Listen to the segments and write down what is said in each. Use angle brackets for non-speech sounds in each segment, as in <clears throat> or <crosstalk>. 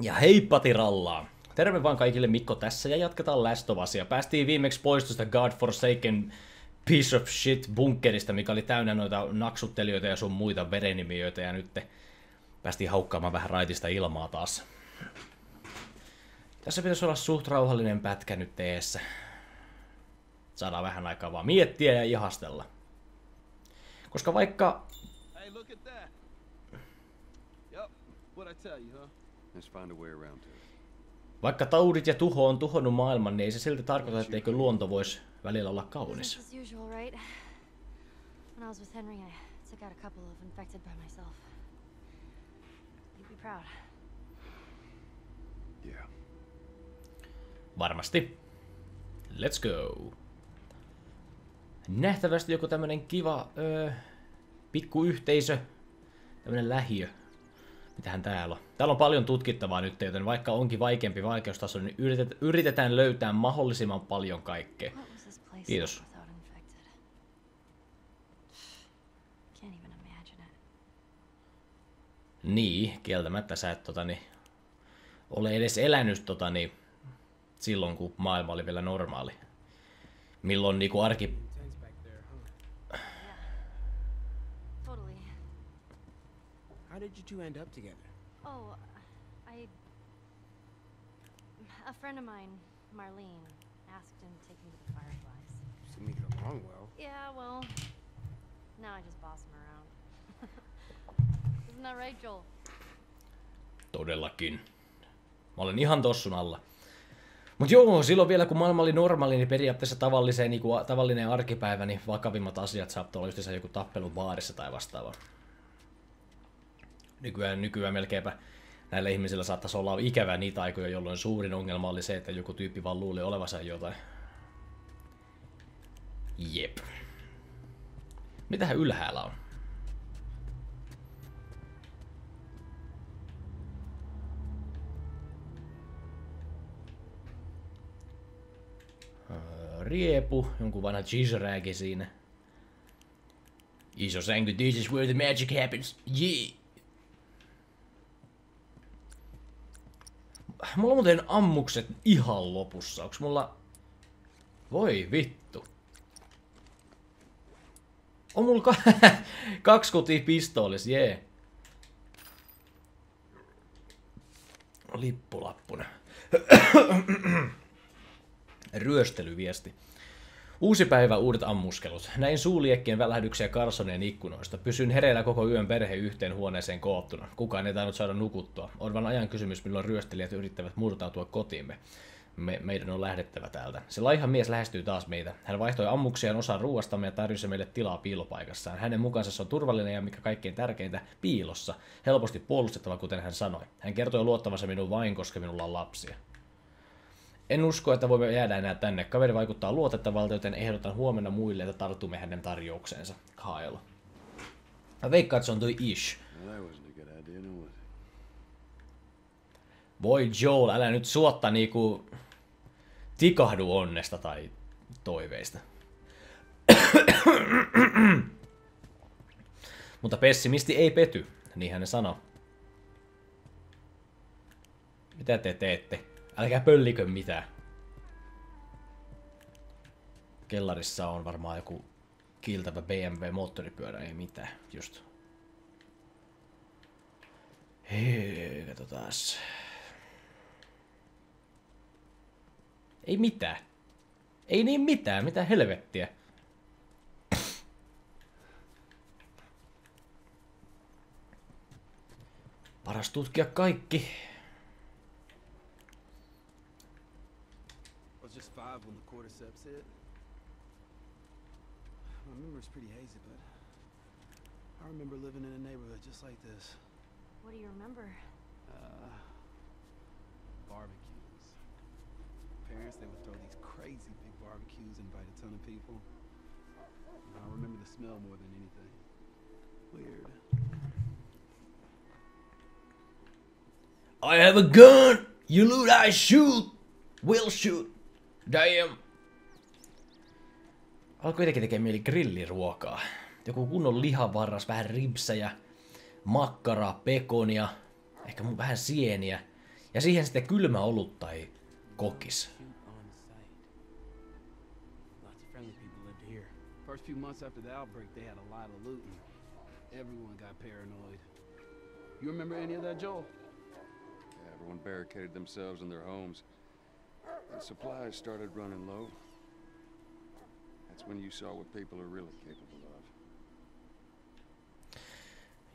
Ja heippa tirallaa! Terve vaan kaikille Mikko tässä ja jatketaan Last of Usia. Päästiin viimeksi pois tuosta God Forsaken piece of shit bunkerista, mikä oli täynnä noita naksuttelijoita ja sun muita verenimiöitä ja nyt päästiin haukkaamaan vähän raitista ilmaa taas. Tässä pitäisi olla suht rauhallinen pätkä nyt teessä. Saadaan vähän aikaa vaan miettiä ja ihastella. Koska vaikka... Hey, look at that. Yep. What I tell you, huh? Vaikka taudit ja tuho on tuhonnut maailman, niin ei se silti tarkoita, etteikö luonto voisi välillä olla kaunis. Business as usual, right? When I was with Henry, I took out a couple of infected by myself. You'd be proud. Yeah. Varmasti. Let's go. Nähtävästi joku tämmönen kiva öö, pikku yhteisö, tämmönen lähiö. Mitähän täällä on? Täällä on paljon tutkittavaa nyt, joten vaikka onkin vaikeampi vaikeustaso, niin yritet, yritetään löytää mahdollisimman paljon kaikkea. Kiitos. Niin, kieltämättä sä et tota, niin, ole edes elänyt tota, niin, silloin, kun maailma oli vielä normaali. Milloin niinku arki... How did you two end up together? Oh, I. A friend of mine, Marlene, asked him to take me to the Fireflies. Seem to get along well. Yeah, well, now I just boss him around. <laughs> Isn't that right, Joel? Todellakin. Mä olen ihan tossun alla. Mut joo, silloin vielä kun maailma oli normaali, niin periaatteessa tavalliseen, niin kuin, tavallinen arkipäivä, niin vakavimmat asiat saattoi olla just joku tappelu baarissa tai vastaava. Nykyään, nykyään melkeinpä näillä ihmisillä saattaisi olla ikävä niitä aikoja, jolloin suurin ongelma oli se, että joku tyyppi vaan luuli olevansa jotain. Jep. Mitähän ylhäällä on? riepu, jonkun vanha cheese siinä. Iso sänky, this is where the magic happens. Yeah. Mulla on muuten ammukset ihan lopussa. Onks mulla... Voi vittu. On mulla ka- <laughs> kaksi kotia pistoolis, jee. Lippulappuna. <coughs> Ryöstelyviesti. Uusi päivä, uudet ammuskelut. Näin suuliekkien välähdyksiä Carsonien ikkunoista. Pysyn hereillä koko yön perhe yhteen huoneeseen koottuna. Kukaan ei tainnut saada nukuttua. On vain ajan kysymys, milloin ryöstelijät yrittävät murtautua kotiimme. Me, meidän on lähdettävä täältä. Se laiha mies lähestyy taas meitä. Hän vaihtoi ammuksiaan osan ruoastamme ja tarjosi meille tilaa piilopaikassaan. Hänen mukaansa se on turvallinen ja mikä kaikkein tärkeintä, piilossa. Helposti puolustettava, kuten hän sanoi. Hän kertoi luottavansa minuun vain, koska minulla on lapsia. En usko, että voimme jäädä enää tänne. Kaveri vaikuttaa luotettavalta, joten ehdotan huomenna muille, että tartumme hänen tarjoukseensa. Kyle. Mä veikkaan, että se on toi Ish. No? Voi Joel, älä nyt suotta niinku tikahdu onnesta tai toiveista. Mutta pessimisti ei pety, niin hän sanoo. Mitä te teette? Älkää pöllikö mitään. Kellarissa on varmaan joku kiiltävä BMW-moottoripyörä, ei mitään, just. Hei, katsotaas. Ei mitään. Ei niin mitään, mitä helvettiä. Paras tutkia kaikki. When the cordyceps hit. My memory's pretty hazy, but I remember living in a neighborhood just like this. What do you remember? Uh, barbecues. Parents, they would throw these crazy big barbecues, invite a ton of people. You know, I remember the smell more than anything. Weird. I have a gun! You loot, I shoot! Will shoot! Damn! Alkoi jotenkin tekee mieli grilliruokaa. Joku kunnon lihavarras, vähän ripsejä, makkaraa, pekonia, ehkä mu- vähän sieniä. Ja siihen sitten kylmä olut tai kokis. Shoot on sight. Lots of friendly people lived here. First few months after the outbreak, they had a lot of looting. Everyone got paranoid. You remember any of that, Joel? Yeah, everyone barricaded themselves in their homes. The supplies started running low. That's when you saw what people are really capable of.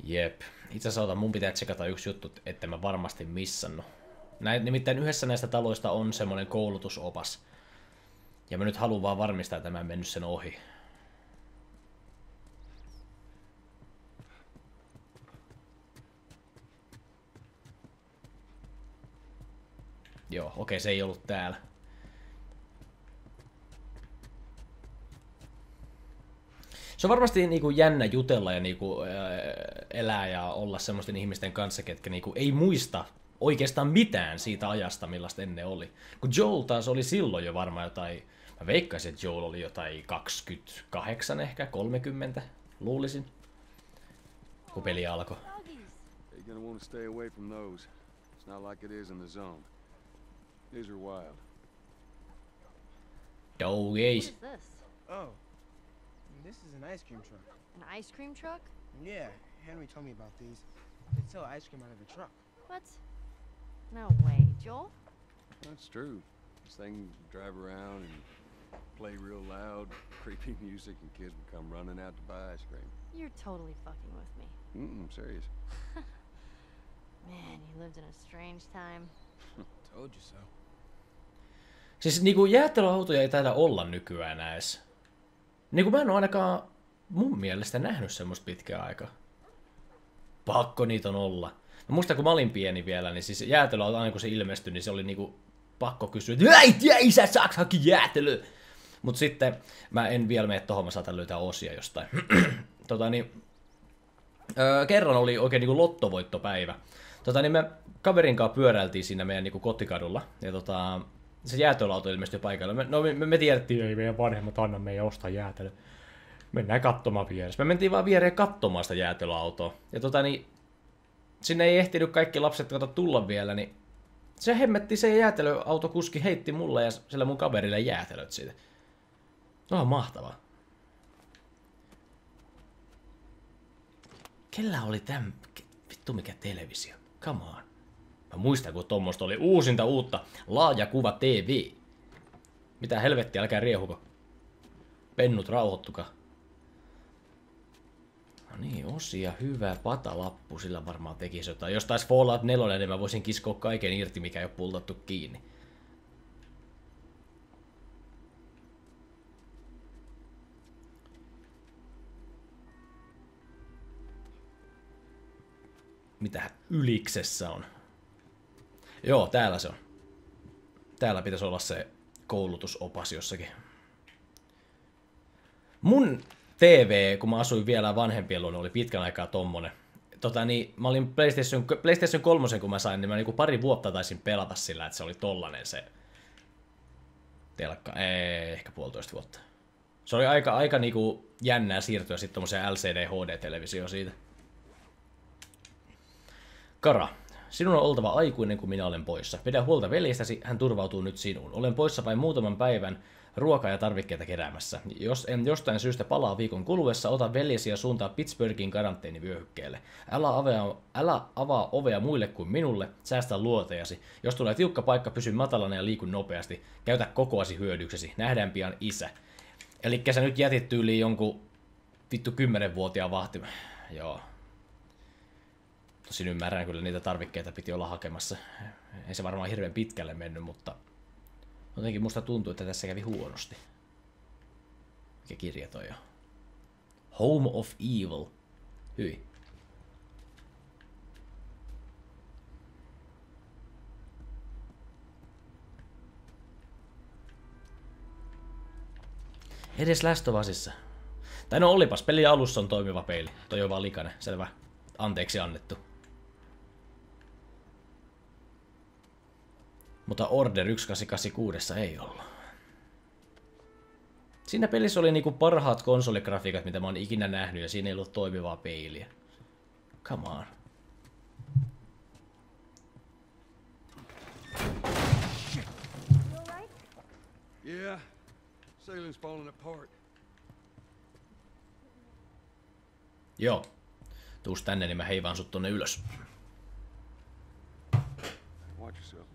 Jep. Itse asiassa ota, mun pitää tsekata yksi juttu, että mä varmasti missannut. Näin, nimittäin yhdessä näistä taloista on semmoinen koulutusopas. Ja mä nyt haluan vaan varmistaa, että mä en mennyt sen ohi. Joo, okei, se ei ollut täällä. Se on varmasti niinku jännä jutella ja niinku, ää, elää ja olla semmoisten ihmisten kanssa, ketkä niinku ei muista oikeastaan mitään siitä ajasta, millaista ennen oli. Kun Joel taas oli silloin jo varmaan jotain, mä veikkaisin, että Joel oli jotain 28 ehkä, 30, luulisin, kun peli alkoi. You're. These are wild. What Doggies. is this? Oh, this is an ice cream truck. An ice cream truck? Yeah, Henry told me about these. They sell ice cream out of the truck. What? No way, Joel. That's true. This thing drive around and play real loud, <laughs> creepy music, and kids would come running out to buy ice cream. You're totally fucking with me. Mm-mm, serious. <laughs> Man, you lived in a strange time. <laughs> Told you so. Siis niinku jäätelöautoja ei taida olla nykyään edes. Niinku mä en oo ainakaan mun mielestä nähnyt semmoista pitkää aikaa. Pakko niitä on olla. Mä muistan kun mä olin pieni vielä, niin siis jäätelöauto aina kun se ilmestyi, niin se oli niinku pakko kysyä, että äiti isä saaks jäätelöä? Mut sitten mä en vielä mene tohon, mä saatan löytää osia jostain. <clears throat> tota niin, öö, kerran oli oikein niinku lottovoittopäivä. Tota niin me kaverin kanssa pyöräiltiin siinä meidän niinku kotikadulla. Ja tota, se jäätelöauto ilmestyi paikalle. Me, no me, me tiedettiin, ei meidän vanhemmat anna meidän ostaa jäätelö. Mennään katsomaan vieressä. Me mentiin vaan viereen katsomaan sitä jäätelöautoa. Ja tota niin, sinne ei ehtinyt kaikki lapset kato tulla vielä, niin se hemmetti se jäätelöautokuski heitti mulle ja sille mun kaverille jäätelöt siitä. No mahtavaa. Kellä oli täm... Vittu mikä televisio. Come on. Mä muistan, kun tuommoista oli uusinta uutta laajakuva TV. Mitä helvettiä, älkää riehuko. Pennut rauhoittuka. No niin, osia, hyvä patalappu, sillä varmaan tekisi jotain. Jos taisi Fallout 4, niin mä voisin kiskoa kaiken irti, mikä ei ole pultattu kiinni. Mitä yliksessä on? Joo, täällä se on. Täällä pitäisi olla se koulutusopas jossakin. Mun TV, kun mä asuin vielä vanhempien luona, oli pitkän aikaa tommonen. Tota niin, mä olin PlayStation, PlayStation 3, kun mä sain, niin mä niinku pari vuotta taisin pelata sillä, että se oli tollanen se telkka. Ei, ehkä puolitoista vuotta. Se oli aika, aika niinku jännää siirtyä sitten tommoseen LCD HD-televisioon siitä. Kara, sinun on oltava aikuinen, kun minä olen poissa. Pidä huolta veljestäsi, hän turvautuu nyt sinuun. Olen poissa vain muutaman päivän ruokaa ja tarvikkeita keräämässä. Jos en jostain syystä palaa viikon kuluessa, ota veljesi ja suuntaa Pittsburghin karanteenivyöhykkeelle. Älä avaa, älä avaa ovea muille kuin minulle, säästä luoteasi. Jos tulee tiukka paikka, pysy matalana ja liiku nopeasti. Käytä kokoasi hyödyksesi. Nähdään pian isä. Eli sä nyt jätit tyyliin jonkun vittu kymmenenvuotiaan vahti... Joo, Tosin ymmärrän kyllä niitä tarvikkeita piti olla hakemassa. Ei se varmaan hirveän pitkälle mennyt, mutta jotenkin musta tuntuu, että tässä kävi huonosti. Mikä kirja toi on? Home of Evil. Hyi. Edes Usissa. Tai no olipas, peli alussa on toimiva peili. Toi on vaan likainen, selvä. Anteeksi annettu. Mutta Order 1886 ei olla. Siinä pelissä oli niinku parhaat konsoligrafiikat, mitä mä oon ikinä nähnyt, ja siinä ei ollut toimivaa peiliä. Come on. Yeah, sailing's falling apart. Joo. Tuus tänne, niin mä heivaan sut tonne ylös. Watch yourself.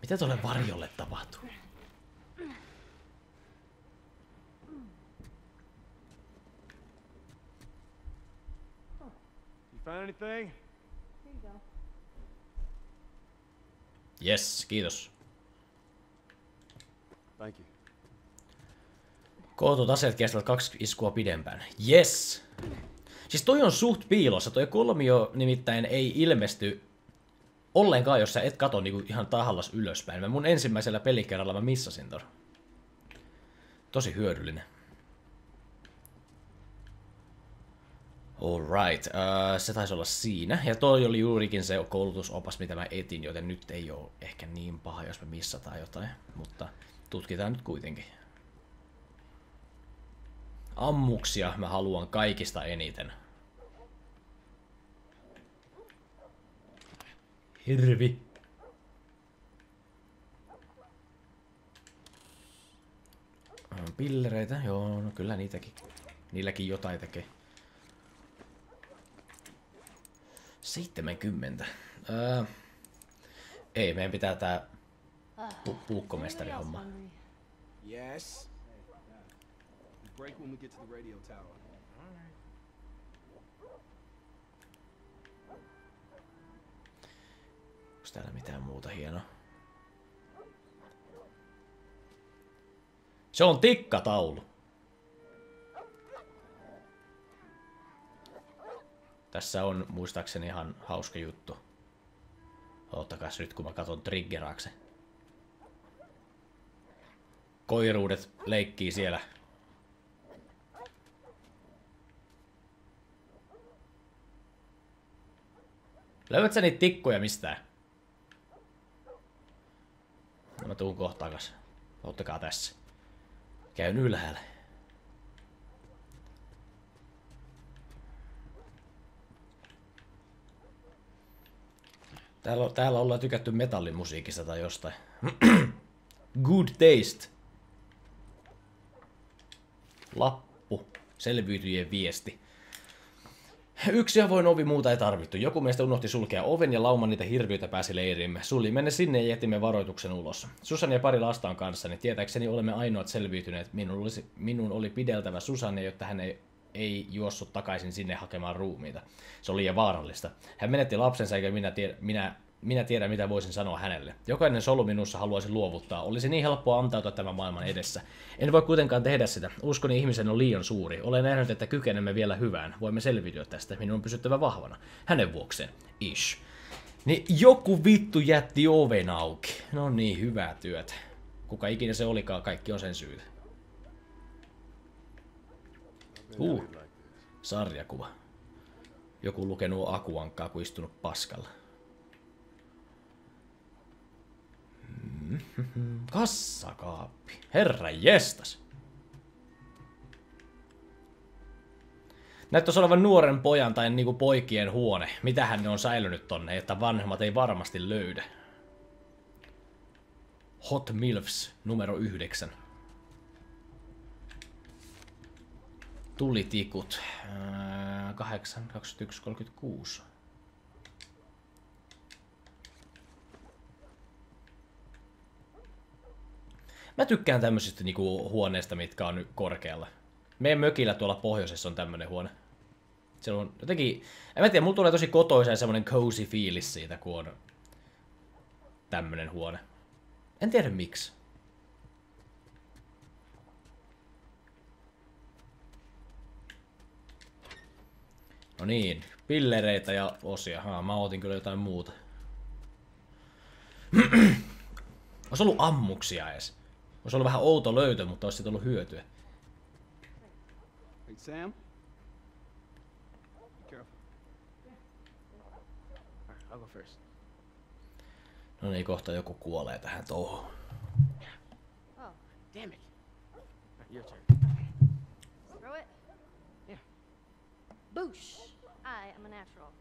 Mitä tuolle varjolle tapahtuu? You find anything? Yes, kiitos. Thank you. Kootut aseet kestävät kaksi iskua pidempään. Yes! Siis toi on suht piilossa. Toi kolmio nimittäin ei ilmesty ollenkaan, jos sä et kato niinku ihan tahallas ylöspäin. Mä mun ensimmäisellä pelikerralla mä missasin ton. Tosi hyödyllinen. Alright, uh, se taisi olla siinä. Ja toi oli juurikin se koulutusopas, mitä mä etin, joten nyt ei ole ehkä niin paha, jos me missataan jotain. Mutta tutkitaan nyt kuitenkin. Ammuksia mä haluan kaikista eniten. Hirvi. Äh, Pillereitä, joo, no kyllä niitäkin. Niilläkin jotain tekee. 70. Öö, ei, meidän pitää tää pu- puukkomestari homma. Yes. Break when we get to the radio tower. Onko täällä mitään muuta hienoa? Se on tikkataulu. Tässä on muistaakseni ihan hauska juttu. Oottakas nyt kun mä katon triggeraaksen. Koiruudet leikkii siellä. Löydät sä niitä tikkuja mistään? No mä tuun kohta takas. Ottakaa tässä. Käyn ylhäällä. Täällä, täällä ollaan tykätty metallimusiikista tai jostain. <clears throat> Good taste. Lappu. Selviytyjien viesti. Yksi avoin ovi muuta ei tarvittu. Joku meistä unohti sulkea oven ja lauma niitä hirviöitä pääsi leiriimme. Suljimme ne sinne ja jätimme varoituksen ulos. Susan ja pari lasta on kanssani. Tietääkseni olemme ainoat selviytyneet. Minun, olisi, minun oli pideltävä Susanne, jotta hän ei, ei juossut takaisin sinne hakemaan ruumiita. Se oli liian vaarallista. Hän menetti lapsensa eikä minä, tiedä, minä, minä tiedä, mitä voisin sanoa hänelle. Jokainen solu minussa haluaisi luovuttaa. Olisi niin helppoa antautua tämän maailman edessä. En voi kuitenkaan tehdä sitä. Uskoni ihmisen on liian suuri. Olen nähnyt, että kykenemme vielä hyvään. Voimme selviytyä tästä. Minun on pysyttävä vahvana. Hänen vuokseen. Ish. Niin joku vittu jätti oven auki. No niin, hyvää työtä. Kuka ikinä se olikaan, kaikki on sen syytä. Uh, sarjakuva. Joku lukenut akuankkaa, kun istunut paskalla. Kassakaappi. Herra jestas. Näyttäisi olevan nuoren pojan tai niinku poikien huone. Mitähän ne on säilynyt tonne, että vanhemmat ei varmasti löydä. Hot Milfs numero 9. Tulitikut. Ää, 8, 21, 36. Mä tykkään tämmöisistä niinku huoneista, mitkä on nyt korkealla. Meidän mökillä tuolla pohjoisessa on tämmönen huone. Se on jotenkin, en mä tiedä, mulla tulee tosi kotoisa ja semmonen cozy fiilis siitä, kun on tämmönen huone. En tiedä miksi. No niin, pillereitä ja osia. Ha, mä otin kyllä jotain muuta. <clears throat> Olisi ollut ammuksia edes. Olisi ollut vähän outo löytö, mutta olisi siitä ollut hyötyä. Hey, Sam? Be careful. Alright, I'll go first. No niin, kohta joku kuolee tähän touhuun. Oh, Damn it. Alright, your turn. throw it. Yeah. Boosh! I am a natural.